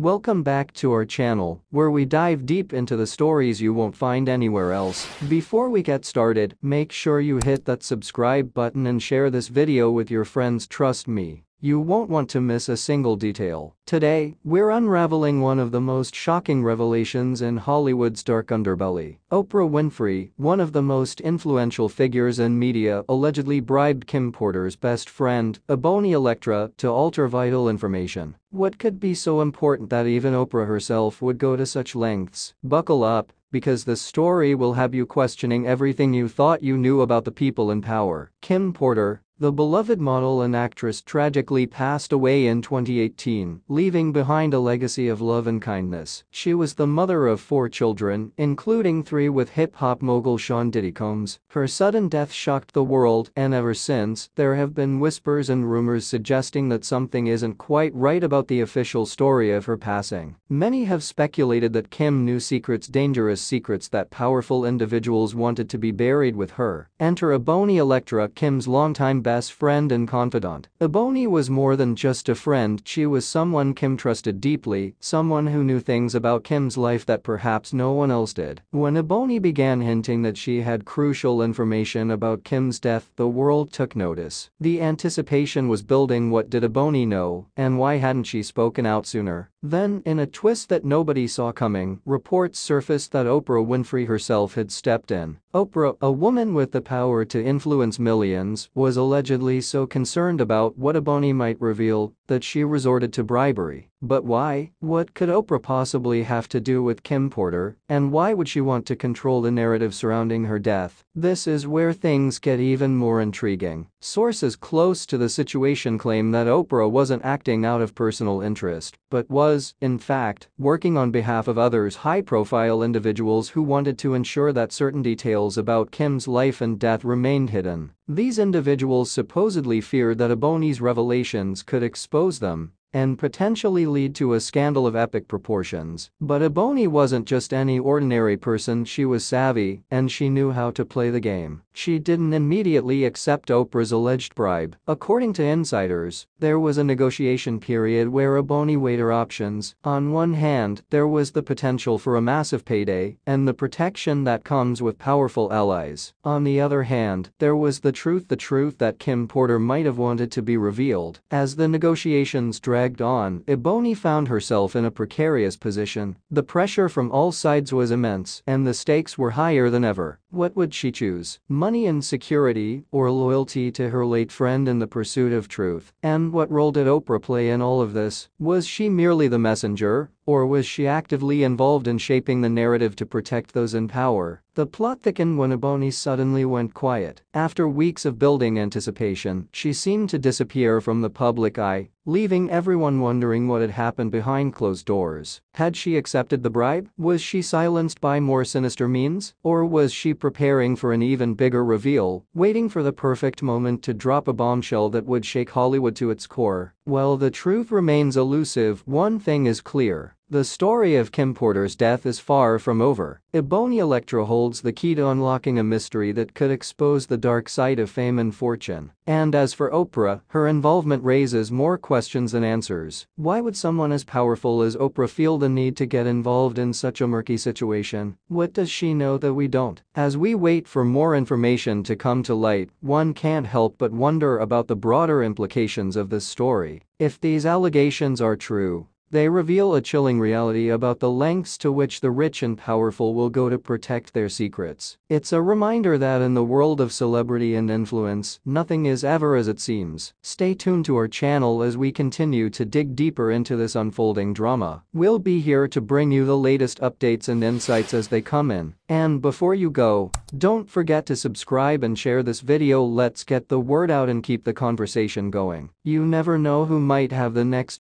Welcome back to our channel, where we dive deep into the stories you won't find anywhere else. Before we get started, make sure you hit that subscribe button and share this video with your friends trust me. You won't want to miss a single detail. Today, we're unraveling one of the most shocking revelations in Hollywood's dark underbelly. Oprah Winfrey, one of the most influential figures in media, allegedly bribed Kim Porter's best friend, Eboni Elektra, to alter vital information. What could be so important that even Oprah herself would go to such lengths? Buckle up, because the story will have you questioning everything you thought you knew about the people in power. Kim Porter, the beloved model and actress tragically passed away in 2018, leaving behind a legacy of love and kindness. She was the mother of four children, including three with hip-hop mogul Sean Diddy Combs. Her sudden death shocked the world, and ever since, there have been whispers and rumors suggesting that something isn't quite right about the official story of her passing. Many have speculated that Kim knew secrets dangerous secrets that powerful individuals wanted to be buried with her. Enter Eboni Elektra, Kim's longtime best friend and confidant. Eboni was more than just a friend, she was someone Kim trusted deeply, someone who knew things about Kim's life that perhaps no one else did. When Eboni began hinting that she had crucial information about Kim's death, the world took notice. The anticipation was building what did Eboni know, and why hadn't she spoken out sooner? Then, in a twist that nobody saw coming, reports surfaced that Oprah Winfrey herself had stepped in. Oprah, a woman with the power to influence millions, was allegedly so concerned about what Eboni might reveal that she resorted to bribery. But why? What could Oprah possibly have to do with Kim Porter, and why would she want to control the narrative surrounding her death? This is where things get even more intriguing. Sources close to the situation claim that Oprah wasn't acting out of personal interest, but was, in fact, working on behalf of others high-profile individuals who wanted to ensure that certain details about Kim's life and death remained hidden. These individuals supposedly feared that Eboni's revelations could expose them and potentially lead to a scandal of epic proportions. But Eboni wasn't just any ordinary person she was savvy and she knew how to play the game. She didn't immediately accept Oprah's alleged bribe. According to insiders, there was a negotiation period where Eboni weighed her options. On one hand, there was the potential for a massive payday and the protection that comes with powerful allies. On the other hand, there was the truth the truth that Kim Porter might have wanted to be revealed. As the negotiations dragged dragged on, Eboni found herself in a precarious position. The pressure from all sides was immense, and the stakes were higher than ever. What would she choose? Money and security, or loyalty to her late friend in the pursuit of truth? And what role did Oprah play in all of this? Was she merely the messenger, or was she actively involved in shaping the narrative to protect those in power? The plot thickened when Eboni suddenly went quiet. After weeks of building anticipation, she seemed to disappear from the public eye, leaving everyone wondering what had happened behind closed doors. Had she accepted the bribe? Was she silenced by more sinister means? Or was she preparing for an even bigger reveal, waiting for the perfect moment to drop a bombshell that would shake Hollywood to its core? While the truth remains elusive, one thing is clear. The story of Kim Porter's death is far from over. Eboni Elektra holds the key to unlocking a mystery that could expose the dark side of fame and fortune. And as for Oprah, her involvement raises more questions than answers. Why would someone as powerful as Oprah feel the need to get involved in such a murky situation? What does she know that we don't? As we wait for more information to come to light, one can't help but wonder about the broader implications of this story. If these allegations are true, they reveal a chilling reality about the lengths to which the rich and powerful will go to protect their secrets. It's a reminder that in the world of celebrity and influence, nothing is ever as it seems. Stay tuned to our channel as we continue to dig deeper into this unfolding drama. We'll be here to bring you the latest updates and insights as they come in. And before you go, don't forget to subscribe and share this video let's get the word out and keep the conversation going. You never know who might have the next